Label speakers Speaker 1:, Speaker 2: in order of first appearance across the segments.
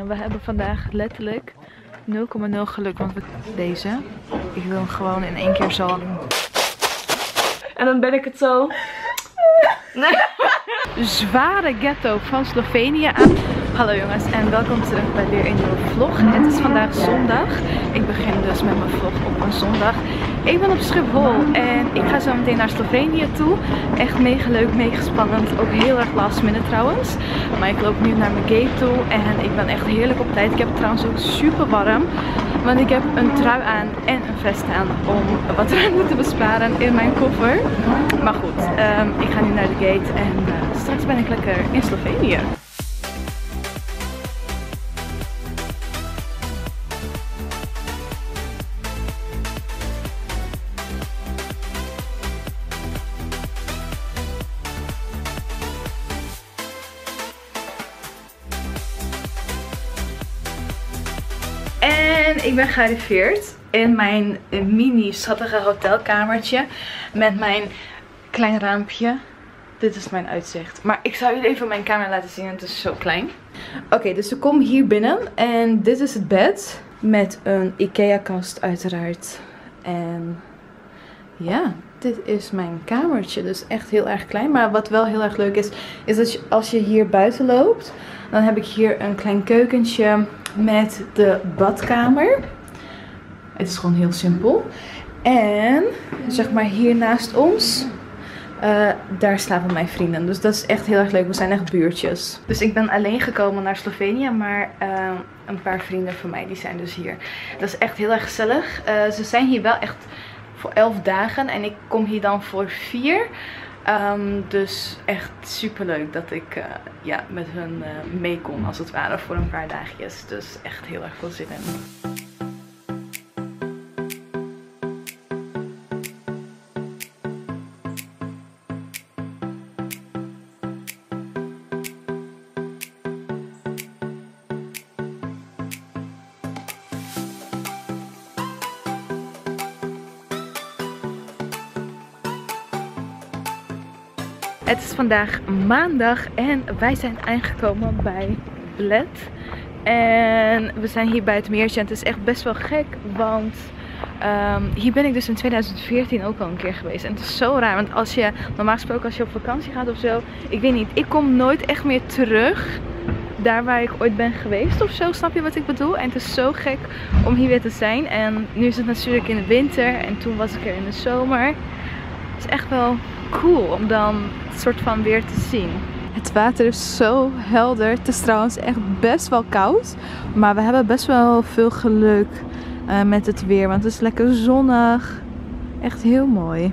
Speaker 1: En we hebben vandaag letterlijk 0,0 geluk. Want we deze. Ik wil hem gewoon in één keer zo. En dan ben ik het zo. Nee. Zware ghetto van Slovenië aan. Hallo jongens en welkom terug bij weer een nieuwe vlog. Het is vandaag zondag. Ik begin dus met mijn vlog op een zondag. Ik ben op Schiphol en ik ga zo meteen naar Slovenië toe. Echt mega leuk, mega spannend. Ook heel erg last minute trouwens. Maar ik loop nu naar mijn gate toe en ik ben echt heerlijk op tijd. Ik heb het trouwens ook super warm. Want ik heb een trui aan en een vest aan om wat ruimte te besparen in mijn koffer. Maar goed, ehm, ik ga nu naar de gate en uh, straks ben ik lekker in Slovenië. Ik ben gearriveerd in mijn mini schattige hotelkamertje met mijn klein raampje. Dit is mijn uitzicht. Maar ik zal jullie even mijn kamer laten zien. Het is zo klein. Oké, dus we komen hier binnen. En dit is het bed. Met een Ikea kast uiteraard. En ja, dit is mijn kamertje. Dus echt heel erg klein. Maar wat wel heel erg leuk is, is dat als je hier buiten loopt. Dan heb ik hier een klein keukentje met de badkamer. Het is gewoon heel simpel. En zeg maar hier naast ons, uh, daar slapen mijn vrienden. Dus dat is echt heel erg leuk. We zijn echt buurtjes. Dus ik ben alleen gekomen naar Slovenië, maar uh, een paar vrienden van mij die zijn dus hier. Dat is echt heel erg gezellig. Uh, ze zijn hier wel echt voor 11 dagen en ik kom hier dan voor 4. Um, dus echt super leuk dat ik uh, ja, met hun uh, mee kon als het ware voor een paar dagjes. Dus echt heel erg veel zin in. Het is vandaag maandag en wij zijn aangekomen bij Bled. En we zijn hier bij het meertje en het is echt best wel gek, want um, hier ben ik dus in 2014 ook al een keer geweest. En het is zo raar, want als je, normaal gesproken als je op vakantie gaat of zo, ik weet niet, ik kom nooit echt meer terug daar waar ik ooit ben geweest of zo, snap je wat ik bedoel? En het is zo gek om hier weer te zijn. En nu is het natuurlijk in de winter en toen was ik er in de zomer. Het is echt wel cool om dan het soort van weer te zien. Het water is zo helder. Het is trouwens echt best wel koud. Maar we hebben best wel veel geluk uh, met het weer. Want het is lekker zonnig. Echt heel mooi.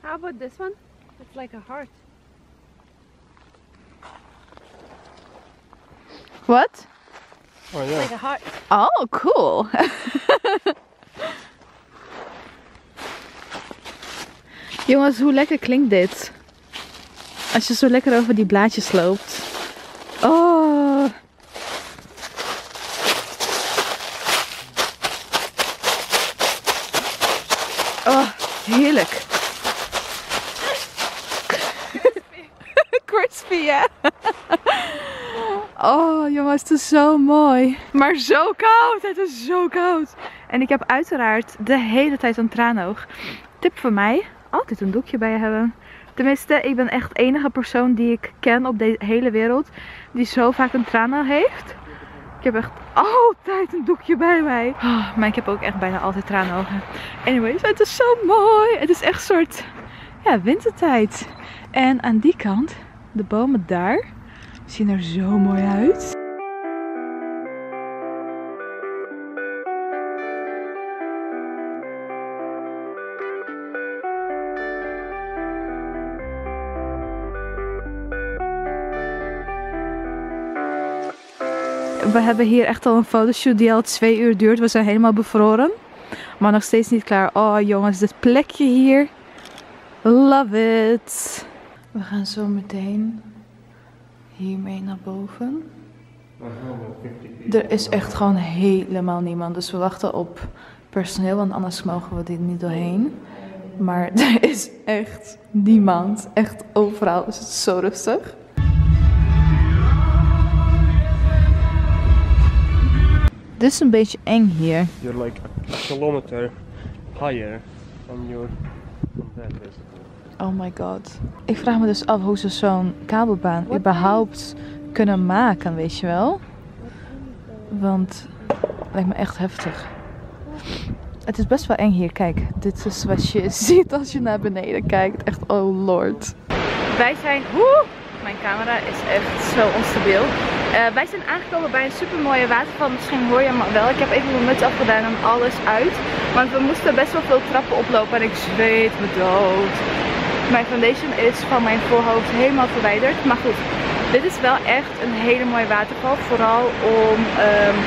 Speaker 2: How about this one? It's like a heart.
Speaker 1: What?
Speaker 3: Oh yeah.
Speaker 2: Like a heart.
Speaker 1: Oh, cool. Jongens, hoe lekker klinkt dit? Als je zo lekker over die blaadjes loopt. Oh. Oh, heerlijk. Crispy, ja. Oh jongens, het is zo mooi. Maar zo koud. Het is zo koud. En ik heb uiteraard de hele tijd een traanoog. Tip voor mij. Altijd een doekje bij je hebben. Tenminste, ik ben echt de enige persoon die ik ken op de hele wereld. Die zo vaak een traanoog heeft. Ik heb echt altijd een doekje bij mij. Oh, maar ik heb ook echt bijna altijd traanogen. Anyways, het is zo mooi. Het is echt een soort ja, wintertijd. En aan die kant, de bomen daar zien er zo mooi uit. We hebben hier echt al een fotoshoot die al twee uur duurt. We zijn helemaal bevroren. Maar nog steeds niet klaar. Oh jongens, dit plekje hier. Love it. We gaan zo meteen hiermee naar boven. Er is echt gewoon helemaal niemand. Dus we wachten op personeel, want anders mogen we dit niet doorheen. Maar er is echt niemand. Echt overal is het zo rustig. Dit is een beetje eng hier.
Speaker 3: You're like a kilometer higher than your that.
Speaker 1: Oh my god. Ik vraag me dus af hoe ze zo'n kabelbaan überhaupt kunnen maken, weet je wel? Want het lijkt me echt heftig. Het is best wel eng hier. Kijk, dit is wat je ziet als je naar beneden kijkt. Echt, oh lord. Wij zijn... Woe! Mijn camera is echt zo onstabiel. Eh, wij zijn aangekomen bij een super mooie waterval. Misschien hoor je hem wel. Ik heb even mijn muts afgedaan en alles uit. Want we moesten best wel veel trappen oplopen en ik zweet me dood. Mijn foundation is van mijn voorhoofd helemaal verwijderd. Maar goed, dit is wel echt een hele mooie waterval. Vooral om ehm,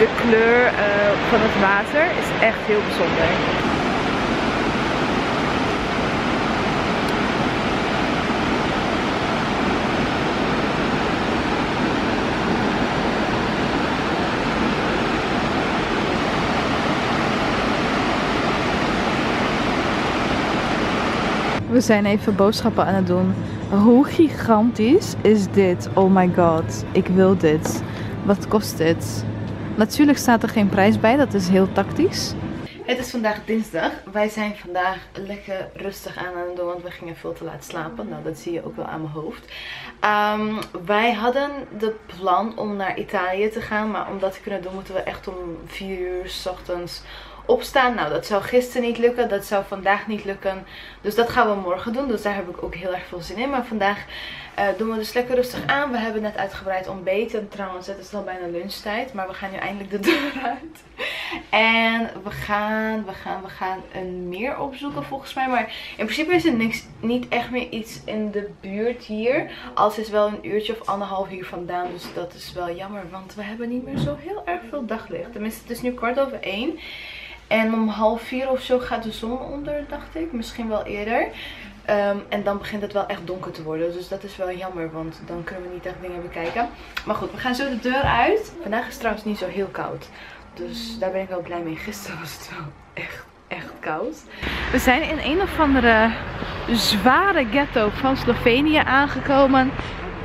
Speaker 1: de kleur eh, van het water is echt heel bijzonder. We zijn even boodschappen aan het doen. Hoe gigantisch is dit? Oh my god, ik wil dit. Wat kost dit? Natuurlijk staat er geen prijs bij, dat is heel tactisch. Het is vandaag dinsdag. Wij zijn vandaag lekker rustig aan het doen, want we gingen veel te laat slapen. Nou, dat zie je ook wel aan mijn hoofd. Ehm, wij hadden de plan om naar Italië te gaan, maar om dat te kunnen doen moeten we echt om 4 uur s ochtends opstaan. Nou, dat zou gisteren niet lukken. Dat zou vandaag niet lukken. Dus dat gaan we morgen doen. Dus daar heb ik ook heel erg veel zin in. Maar vandaag uh, doen we dus lekker rustig aan. We hebben net uitgebreid ontbeten. Trouwens, het is al bijna lunchtijd. Maar we gaan nu eindelijk de deur uit. En we gaan, we gaan, we gaan een meer opzoeken volgens mij. Maar in principe is er niks, niet echt meer iets in de buurt hier. Als is wel een uurtje of anderhalf uur vandaan. Dus dat is wel jammer. Want we hebben niet meer zo heel erg veel daglicht. Tenminste, het is nu kwart over één. En om half vier of zo gaat de zon onder, dacht ik. Misschien wel eerder. Ehm, en dan begint het wel echt donker te worden. Dus dat is wel jammer, want dan kunnen we niet echt dingen bekijken. Maar goed, we gaan zo de deur uit. Vandaag is het trouwens niet zo heel koud. Dus daar ben ik wel blij mee. Gisteren was het wel echt, echt koud. We zijn in een of andere zware ghetto van Slovenië aangekomen.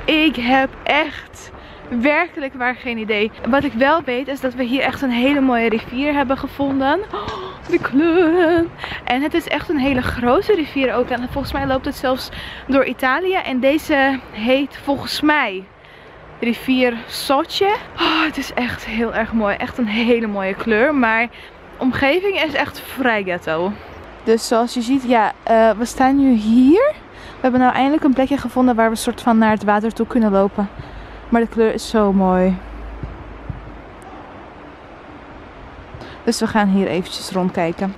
Speaker 1: Ik heb echt werkelijk waar geen idee. Wat ik wel weet is dat we hier echt een hele mooie rivier hebben gevonden. Oh, de kleuren. En het is echt een hele grote rivier ook. En volgens mij loopt het zelfs door Italië. En deze heet volgens mij rivier Soce. Oh, het is echt heel erg mooi. Echt een hele mooie kleur. Maar omgeving is echt vrij ghetto. Dus zoals je ziet, ja, uh, we staan nu hier. We hebben nou eindelijk een plekje gevonden waar we soort van naar het water toe kunnen lopen. Maar de kleur is zo mooi. Dus we gaan hier eventjes rondkijken.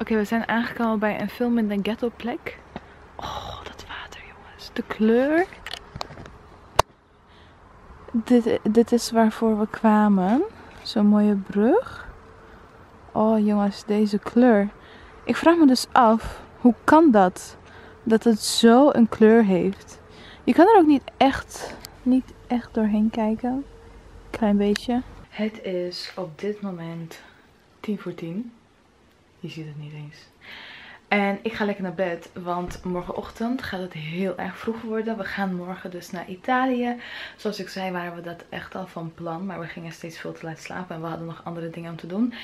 Speaker 1: Oké, we zijn aangekomen bij een film in de ghetto plek. Oh, dat water jongens. De kleur. Dit, dit is waarvoor we kwamen. Zo'n mooie brug. Oh jongens, deze kleur. Ik vraag me dus af, hoe kan dat? Dat het zo een kleur heeft. Je kan er ook niet echt, niet echt doorheen kijken. Klein beetje. Het is op dit moment 10 voor 10. Je ziet het niet eens. En ik ga lekker naar bed, want morgenochtend gaat het heel erg vroeg worden. We gaan morgen dus naar Italië. Zoals ik zei waren we dat echt al van plan, maar we gingen steeds veel te laat slapen en we hadden nog andere dingen om te doen.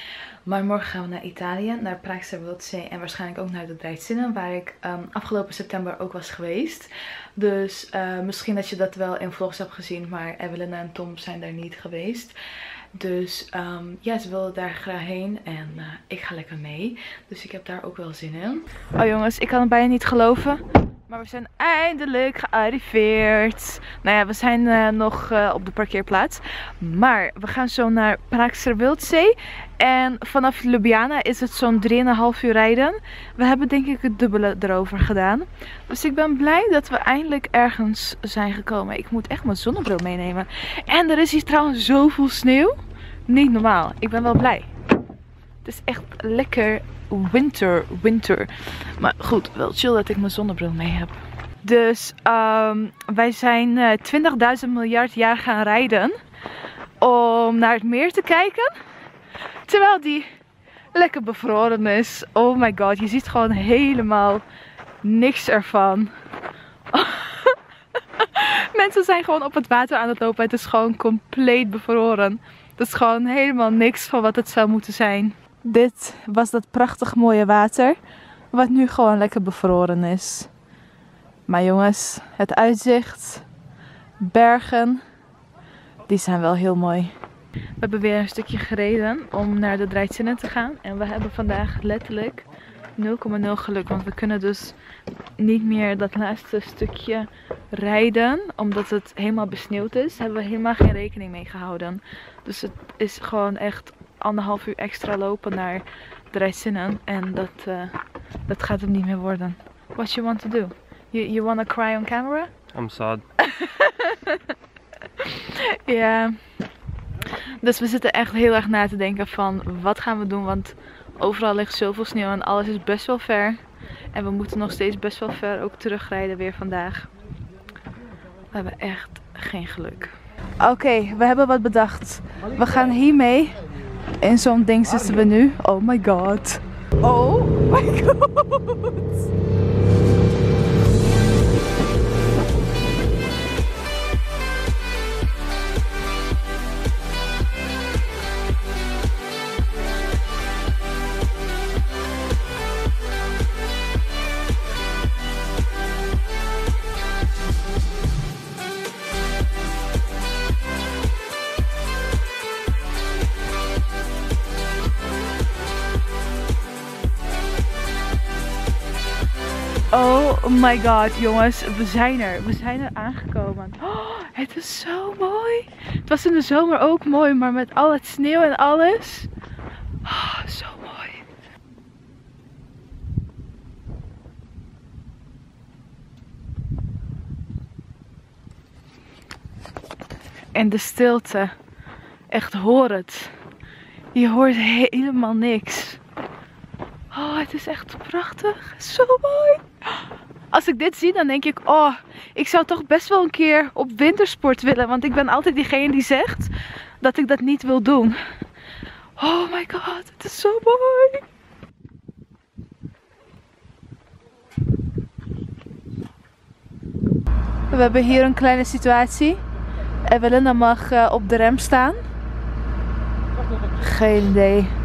Speaker 1: Maar morgen gaan we naar Italië, naar Praagse Wildzee en waarschijnlijk ook naar de Drijtsinnen, waar ik um, afgelopen september ook was geweest. Dus uh, misschien dat je dat wel in vlogs hebt gezien, maar Evelyn en Tom zijn daar niet geweest. Dus um, ja, ze wilden daar graag heen en uh, ik ga lekker mee. Dus ik heb daar ook wel zin in. Oh jongens, ik kan het bijna niet geloven. Maar we zijn eindelijk gearriveerd. Nou ja, we zijn uh, nog uh, op de parkeerplaats. Maar we gaan zo naar Praagse Wildzee. En vanaf Ljubljana is het zo'n 3,5 uur rijden. We hebben denk ik het dubbele erover gedaan. Dus ik ben blij dat we eindelijk ergens zijn gekomen. Ik moet echt mijn zonnebril meenemen. En er is hier trouwens zoveel sneeuw. Niet normaal. Ik ben wel blij. Het is echt lekker winter, winter. Maar goed, wel chill dat ik mijn zonnebril mee heb. Dus ehm, wij zijn eh 20.000 miljard jaar gaan rijden om naar het meer te kijken. Terwijl die lekker bevroren is. Oh my god, je ziet gewoon helemaal niks ervan. Mensen zijn gewoon op het water aan het lopen. Het is gewoon compleet bevroren. Het is gewoon helemaal niks van wat het zou moeten zijn. Dit was dat prachtig mooie water. Wat nu gewoon lekker bevroren is. Maar jongens, het uitzicht, bergen, die zijn wel heel mooi. We hebben weer een stukje gereden om naar de Draaizinnen te gaan. En we hebben vandaag letterlijk 0,0 geluk. Want we kunnen dus niet meer dat laatste stukje rijden. Omdat het helemaal besneeuwd is. Hebben we helemaal geen rekening mee gehouden. Dus het is gewoon echt anderhalf uur extra lopen naar Draaizinnen. En dat, eh, dat gaat hem niet meer worden. What you want to do? You, you wanna cry on camera?
Speaker 3: I'm sad.
Speaker 1: Ja. Dus we zitten echt heel erg na te denken van wat gaan we doen. Want overal ligt zoveel sneeuw en alles is best wel ver. En we moeten nog steeds best wel ver ook terugrijden weer vandaag. We hebben echt geen geluk. Oké, we hebben wat bedacht. We gaan hiermee. In zo'n ding zitten we nu. Oh my god. Oh my god. Oh my god, jongens, we zijn er. We zijn er aangekomen. Oh, het is zo mooi. Het was in de zomer ook mooi, maar met al het sneeuw en alles. Oh, zo mooi. En de stilte. Echt hoor het. Je hoort helemaal niks. Oh, het is echt prachtig. Zo mooi. Als ik dit zie, dan denk ik, oh, ik zou toch best wel een keer op wintersport willen. Want ik ben altijd diegene die zegt dat ik dat niet wil doen. Oh my god, het is zo mooi. We hebben hier een kleine situatie. Evelina mag eh, op de rem staan. Geen idee.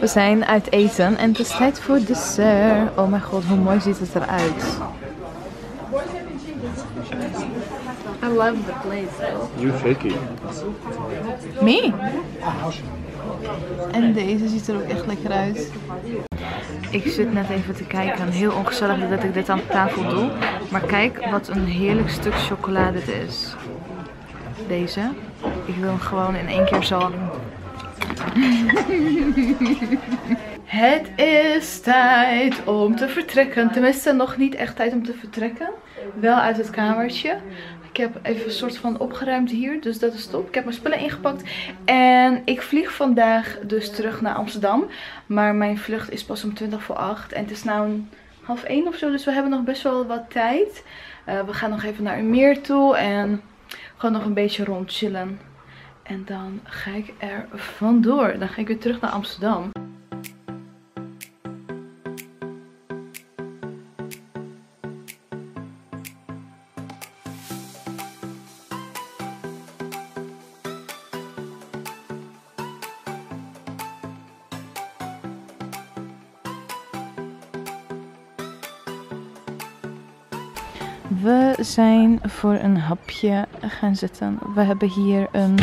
Speaker 1: We zijn uit eten en het is tijd voor dessert. Oh mijn god, hoe mooi ziet het eruit. I love the place.
Speaker 3: You shaky.
Speaker 1: Me? En deze ziet er ook echt lekker uit. Ik zit net even te kijken. Heel ongezellig dat ik dit aan tafel doe. Maar kijk wat een heerlijk stuk chocolade dit is. Deze. Ik wil hem gewoon in één keer zo Het is tijd om te vertrekken. Tenminste, nog niet echt tijd om te vertrekken. Wel uit het kamertje. Ik heb even een soort van opgeruimd hier. Dus dat is top. Ik heb mijn spullen ingepakt. En ik vlieg vandaag dus terug naar Amsterdam. Maar mijn vlucht is pas om 20 voor 8. En het is een half 1 of zo. Dus we hebben nog best wel wat tijd. Uh, we gaan nog even naar een meer toe. En gewoon nog een beetje rond chillen. En dan ga ik er vandoor. Dan ga ik weer terug naar Amsterdam. We zijn voor een hapje gaan zitten. We hebben hier een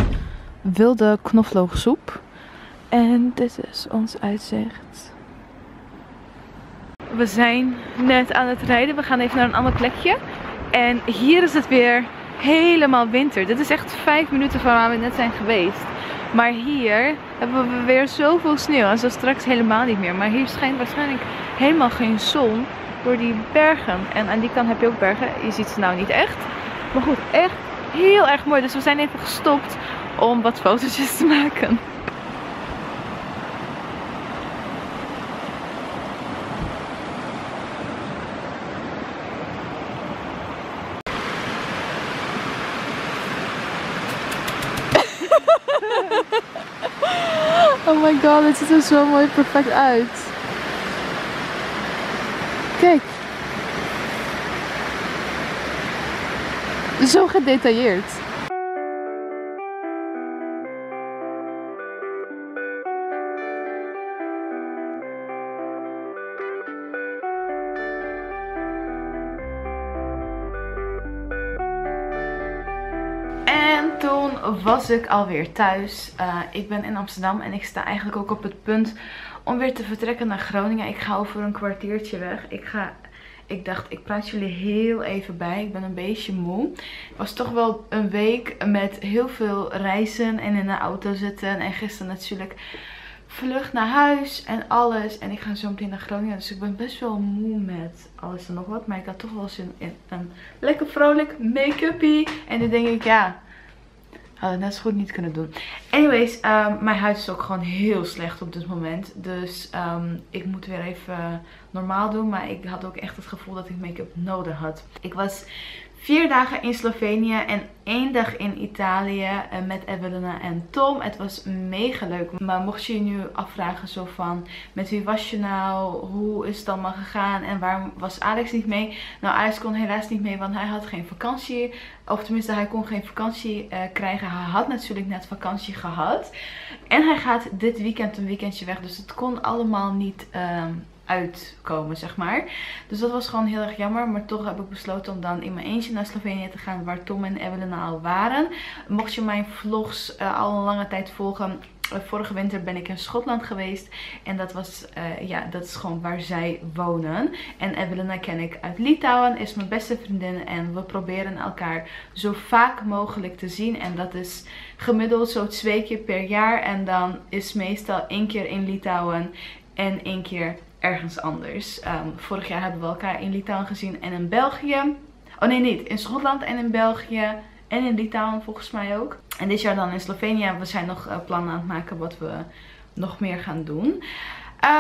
Speaker 1: wilde knoflooksoep. En dit is ons uitzicht. We zijn net aan het rijden. We gaan even naar een ander plekje. En hier is het weer helemaal winter. Dit is echt vijf minuten van waar we net zijn geweest. Maar hier hebben we weer zoveel sneeuw. En zo straks helemaal niet meer. Maar hier schijnt waarschijnlijk helemaal geen zon door die bergen. En aan die kant heb je ook bergen. Je ziet ze nou niet echt. Maar goed, echt heel erg mooi. Dus we zijn even gestopt om wat fotootjes te maken. Oh my god, het ziet er zo mooi perfect uit. Kijk. Zo gedetailleerd. Was ik alweer thuis. Uh, ik ben in Amsterdam en ik sta eigenlijk ook op het punt om weer te vertrekken naar Groningen. Ik ga over een kwartiertje weg. Ik ga... Ik dacht, ik praat jullie heel even bij. Ik ben een beetje moe. Het was toch wel een week met heel veel reizen en in de auto zitten. En gisteren natuurlijk vlucht naar huis en alles. En ik ga zo meteen naar Groningen. Dus ik ben best wel moe met alles en nog wat. Maar ik had toch wel zin in een lekker vrolijk make-upie. En dan denk ik, ja, had het net zo goed niet kunnen doen. Anyways, um, mijn huid is ook gewoon heel slecht op dit moment. Dus um, ik moet weer even normaal doen. Maar ik had ook echt het gevoel dat ik make-up nodig had. Ik was vier dagen in Slovenië en één dag in Italië eh, met Evelina en Tom. Het was mega leuk. Maar mocht je je nu afvragen zo van, met wie was je nou? Hoe is het allemaal gegaan? En waarom was Alex niet mee? Nou, Alex kon helaas niet mee, want hij had geen vakantie. Of tenminste, hij kon geen vakantie uh, krijgen. Hij had natuurlijk net vakantie gehad. En hij gaat dit weekend een weekendje weg. Dus het kon allemaal niet... Uh, uitkomen, zeg maar. Dus dat was gewoon heel erg jammer. Maar toch heb ik besloten om dan in mijn eentje naar Slovenië te gaan. Waar Tom en Evelyn al waren. Mocht je mijn vlogs uh, al een lange tijd volgen. Uh, vorige winter ben ik in Schotland geweest. En dat was, uh, ja, dat is gewoon waar zij wonen. En Evelyn ken ik uit Litouwen. Is mijn beste vriendin. En we proberen elkaar zo vaak mogelijk te zien. En dat is gemiddeld zo twee keer per jaar. En dan is meestal één keer in Litouwen. En één keer ergens anders. Um, vorig jaar hebben we elkaar in Litouwen gezien en in België. Oh nee, niet. In Schotland en in België. En in Litouwen volgens mij ook. En dit jaar dan in Slovenië. We zijn nog uh, plannen aan het maken wat we nog meer gaan doen.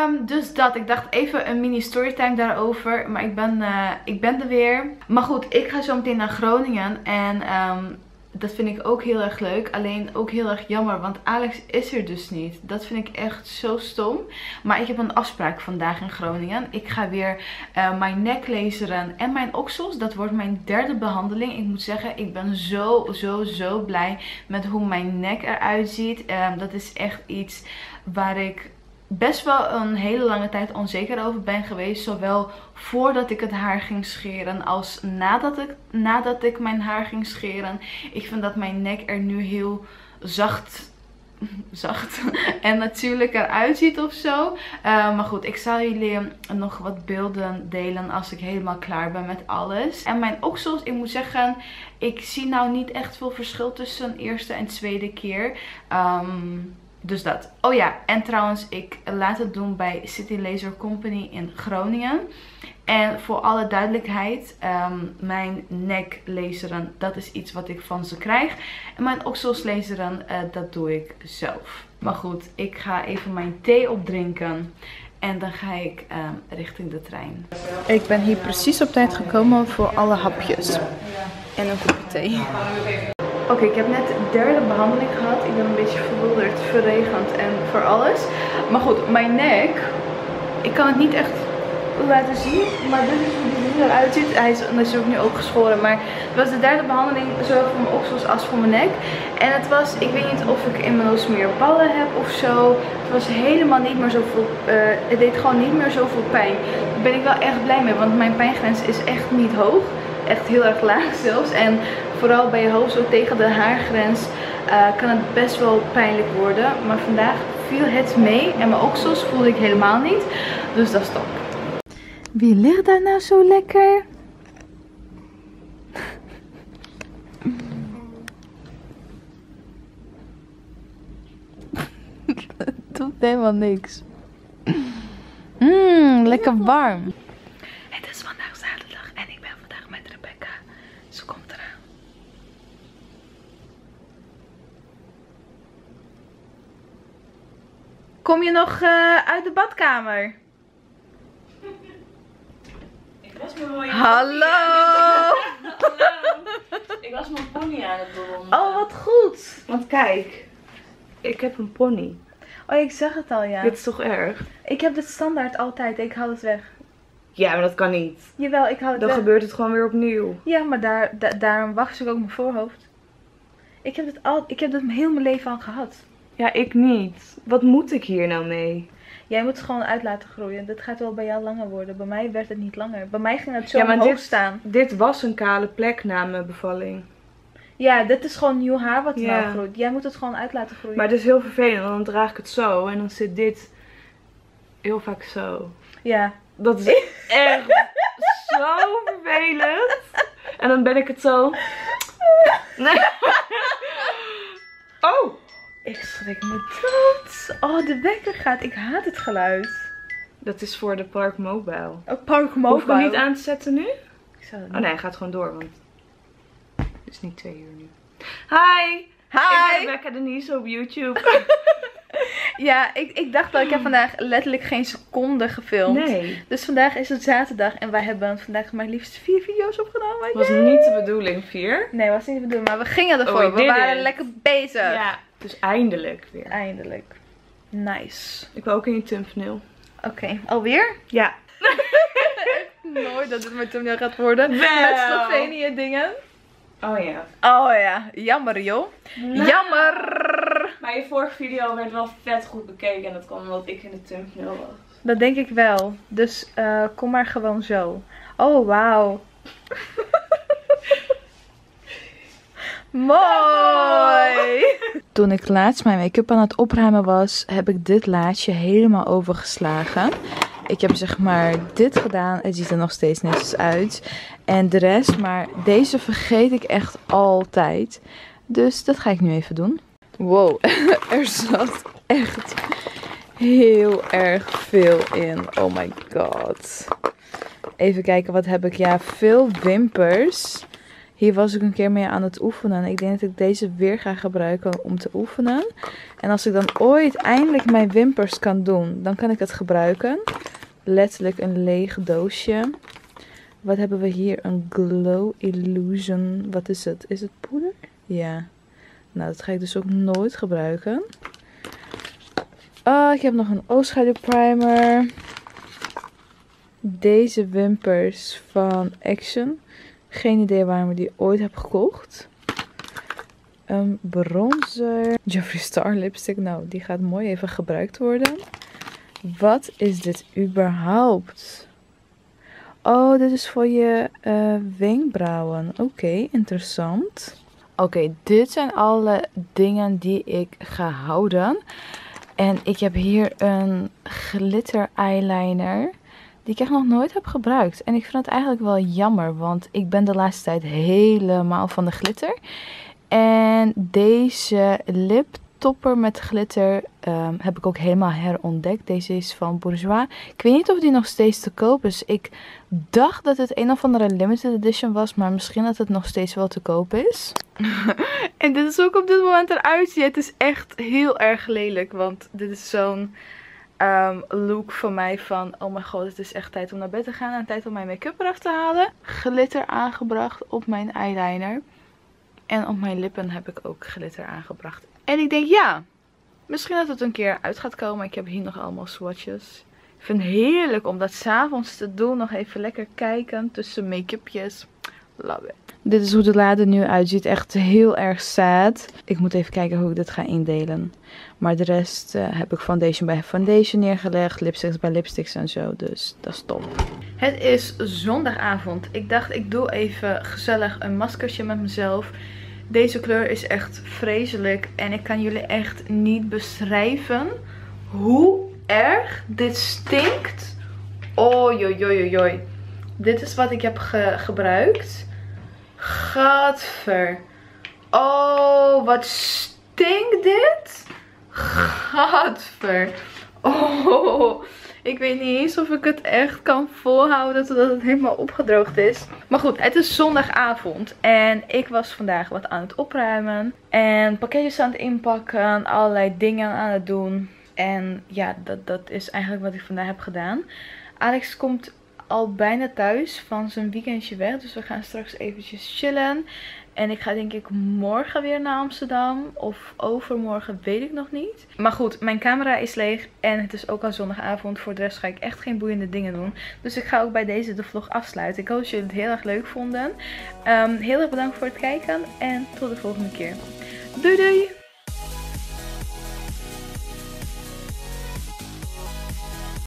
Speaker 1: Um, dus dat, ik dacht even een mini storytime daarover. Maar ik ben, uh, ik ben er weer. Maar goed, ik ga zo meteen naar Groningen. En um, dat vind ik ook heel erg leuk. Alleen ook heel erg jammer. Want Alex is er dus niet. Dat vind ik echt zo stom. Maar ik heb een afspraak vandaag in Groningen. Ik ga weer uh, mijn nek laseren en mijn oksels. Dat wordt mijn derde behandeling. Ik moet zeggen, ik ben zo, zo, zo blij met hoe mijn nek eruit ziet. Um, dat is echt iets waar ik best wel een hele lange tijd onzeker over ben geweest. Zowel voordat ik het haar ging scheren als nadat ik, nadat ik mijn haar ging scheren. Ik vind dat mijn nek er nu heel zacht zacht en natuurlijk eruit ziet of zo. Uh, maar goed, ik zal jullie nog wat beelden delen als ik helemaal klaar ben met alles. En mijn oksels, ik moet zeggen, ik zie nou niet echt veel verschil tussen eerste en tweede keer. Um, dus dat. Oh ja, en trouwens, ik laat het doen bij City Laser Company in Groningen. En voor alle duidelijkheid, um, mijn neklaseren, dat is iets wat ik van ze krijg. En mijn okselslaseren, uh, dat doe ik zelf. Maar goed, ik ga even mijn thee opdrinken. En dan ga ik um, richting de trein. Ik ben hier precies op tijd gekomen voor alle hapjes. En een kopje thee. Oké, ik heb net de derde behandeling gehad. Ik ben een beetje verwilderd, verregend en voor alles. Maar goed, mijn nek, ik kan het niet echt laten zien. Maar dit is hoe die er eruit ziet. Hij is natuurlijk nu ook geschoren. Maar het was de derde behandeling, zowel voor mijn oksels als voor mijn nek. En het was, ik weet niet of ik inmiddels meer ballen heb of zo. Het was helemaal niet meer zoveel, uh, het deed gewoon niet meer zoveel pijn. Daar ben ik wel echt blij mee, want mijn pijngrens is echt niet hoog echt heel erg laag zelfs. En vooral bij je hoofd zo tegen de haargrens uh, kan het best wel pijnlijk worden. Maar vandaag viel het mee en mijn oksels voelde ik helemaal niet. Dus dat is top. Wie ligt daar nou zo lekker? Het doet helemaal niks. Mmm, lekker warm. Het is vandaag zaterdag en ik ben vandaag met Rebecca. Ze komt eraan. Kom je nog uh, uit de badkamer?
Speaker 4: Ik was mijn mooie
Speaker 1: Hallo!
Speaker 4: Hallo! Ik was mijn pony aan het bewonderen.
Speaker 1: Oh, wat goed. Want kijk, ik heb een pony. Oh, ik zeg het al, ja.
Speaker 4: Dit is toch erg?
Speaker 1: Ik heb dit standaard altijd. Ik haal het weg.
Speaker 4: Ja, maar dat kan niet.
Speaker 1: Jawel, ik haal het
Speaker 4: Dan
Speaker 1: weg.
Speaker 4: gebeurt het gewoon weer opnieuw.
Speaker 1: Ja, maar daar, da- daarom was ik ook mijn voorhoofd. Ik heb, dit al, ik heb dit heel mijn leven al gehad.
Speaker 4: Ja, ik niet. Wat moet ik hier nou mee?
Speaker 1: Jij moet het gewoon uit laten groeien. Dit gaat wel bij jou langer worden. Bij mij werd het niet langer. Bij mij ging het zo
Speaker 4: Ja, maar
Speaker 1: omhoog
Speaker 4: dit-
Speaker 1: staan.
Speaker 4: Dit was een kale plek na mijn bevalling.
Speaker 1: Ja, dit is gewoon nieuw haar wat
Speaker 4: Ja.
Speaker 1: nou groeit. Jij moet het gewoon uit laten groeien.
Speaker 4: Maar het is heel vervelend, want dan draag ik het zo en dan zit dit heel vaak zo.
Speaker 1: Ja.
Speaker 4: Dat is echt zo vervelend. En dan ben ik het zo. Nee.
Speaker 1: Ik schrik me dood. Oh, de wekker gaat. Ik haat het geluid.
Speaker 4: Dat is voor de Park Mobile.
Speaker 1: Oh, Park
Speaker 4: Hoef ik
Speaker 1: Mobile.
Speaker 4: hem niet aan te zetten nu?
Speaker 1: Ik het
Speaker 4: Oh nee, hij gaat gewoon door, want het is niet twee uur nu. Hi! Ik ben
Speaker 1: Hi!
Speaker 4: Rebecca Denise op YouTube.
Speaker 1: Ja, ik, ik dacht dat ik heb vandaag letterlijk geen seconde gefilmd.
Speaker 4: Nee,
Speaker 1: Dus vandaag is het zaterdag en wij hebben vandaag maar liefst vier video's opgenomen.
Speaker 4: was niet de bedoeling, Vier.
Speaker 1: Nee, was niet de bedoeling, maar we gingen ervoor.
Speaker 4: Oh, we
Speaker 1: waren
Speaker 4: it.
Speaker 1: lekker bezig.
Speaker 4: Ja, dus eindelijk weer.
Speaker 1: Eindelijk. Nice.
Speaker 4: Ik wil ook in je thumbnail.
Speaker 1: Oké, alweer?
Speaker 4: Ja.
Speaker 1: Nooit dat dit mijn thumbnail gaat worden.
Speaker 4: Wel.
Speaker 1: Met Slovenië dingen.
Speaker 4: Oh ja.
Speaker 1: Oh ja, jammer joh. Jammer.
Speaker 4: Maar je vorige video werd wel vet goed bekeken en dat kwam omdat ik in de thumbnail was.
Speaker 1: Dat denk ik wel. Dus eh, kom maar gewoon zo. Oh, wauw. Mooi! Toen ik laatst mijn make-up aan het opruimen was, heb ik dit laadje helemaal overgeslagen. Ik heb zeg maar dit gedaan. Het ziet er nog steeds netjes uit. En de rest, maar deze vergeet ik echt altijd. Dus dat ga ik nu even doen. Wow, er zat echt heel erg veel in. Oh my god. Even kijken, wat heb ik? Ja, veel wimpers. Hier was ik een keer mee aan het oefenen. Ik denk dat ik deze weer ga gebruiken om te oefenen. En als ik dan ooit eindelijk mijn wimpers kan doen, dan kan ik het gebruiken. Letterlijk een leeg doosje. Wat hebben we hier? Een Glow Illusion. Wat is het? Is het poeder? Ja. Nou, dat ga ik dus ook nooit gebruiken. Ah, ik heb nog een oogschaduwprimer. Deze wimpers van Action. Geen idee waarom ik die ooit heb gekocht. Een bronzer. Jeffree Star lipstick. Nou, die gaat mooi even gebruikt worden. Wat is dit überhaupt? Oh, dit is voor je eh, wenkbrauwen. Oké, interessant. Oké, dit zijn alle dingen die ik ga houden. En ik heb hier een glitter eyeliner. Die ik echt nog nooit heb gebruikt. En ik vind het eigenlijk wel jammer. Want ik ben de laatste tijd helemaal van de glitter. En deze liptopper met glitter ehm, heb ik ook helemaal herontdekt. Deze is van Bourjois. Ik weet niet of die nog steeds te koop is. Ik dacht dat het een of andere limited edition was. Maar misschien dat het nog steeds wel te koop is. en dit is ook op dit moment eruit ziet. Het is echt heel erg lelijk. Want dit is zo'n ehm, look van mij van... Oh mijn god, het is echt tijd om naar bed te gaan. En tijd om mijn make-up eraf te halen. Glitter aangebracht op mijn eyeliner. En op mijn lippen heb ik ook glitter aangebracht. En ik denk ja, misschien dat het een keer uit gaat komen. Ik heb hier nog allemaal swatches. Ik vind het heerlijk om dat s'avonds te doen. Nog even lekker kijken tussen make-upjes. Love it. Dit is hoe de lade nu uitziet. Echt heel erg sad. Ik moet even kijken hoe ik dit ga indelen. Maar de rest eh, heb ik foundation bij foundation neergelegd. Lipsticks bij lipsticks en zo. Dus dat is top. Het is zondagavond. Ik dacht ik doe even gezellig een maskertje met mezelf. Deze kleur is echt vreselijk. En ik kan jullie echt niet beschrijven hoe erg dit stinkt. Joi. Dit is wat ik heb ge- gebruikt. Gadver. Oh, wat stinkt dit? Gadver. Oh, ik weet niet eens of ik het echt kan volhouden totdat het helemaal opgedroogd is. Maar goed, het is zondagavond en ik was vandaag wat aan het opruimen. En pakketjes aan het inpakken, allerlei dingen aan het doen. En ja, dat, dat is eigenlijk wat ik vandaag heb gedaan. Alex komt al bijna thuis van zijn weekendje weg. Dus we gaan straks eventjes chillen. En ik ga denk ik morgen weer naar Amsterdam. Of overmorgen, weet ik nog niet. Maar goed, mijn camera is leeg. En het is ook al zondagavond. Voor de rest ga ik echt geen boeiende dingen doen. Dus ik ga ook bij deze de vlog afsluiten. Ik hoop dat jullie het heel erg leuk vonden. Ehm, heel erg bedankt voor het kijken. En tot de volgende keer. Doei doei!